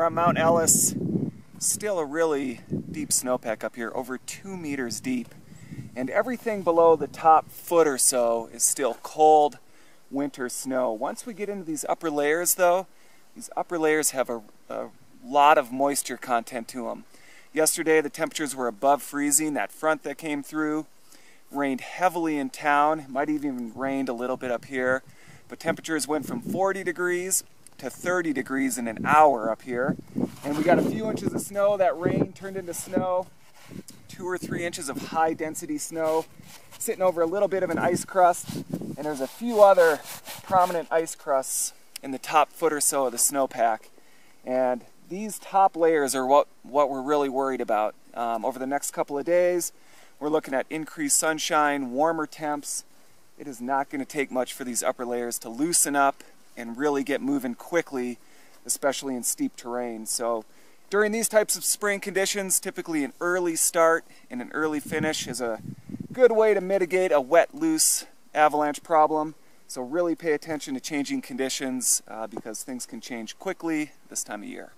We're on Mount Ellis. Still a really deep snowpack up here, over two meters deep. And everything below the top foot or so is still cold winter snow. Once we get into these upper layers though, these upper layers have a, a lot of moisture content to them. Yesterday the temperatures were above freezing. That front that came through rained heavily in town. Might even rained a little bit up here. But temperatures went from 40 degrees to 30 degrees in an hour up here. And we got a few inches of snow. That rain turned into snow. Two or three inches of high density snow sitting over a little bit of an ice crust. And there's a few other prominent ice crusts in the top foot or so of the snowpack. And these top layers are what, what we're really worried about. Um, over the next couple of days, we're looking at increased sunshine, warmer temps. It is not going to take much for these upper layers to loosen up and really get moving quickly, especially in steep terrain. So during these types of spring conditions, typically an early start and an early finish is a good way to mitigate a wet, loose avalanche problem. So really pay attention to changing conditions uh, because things can change quickly this time of year.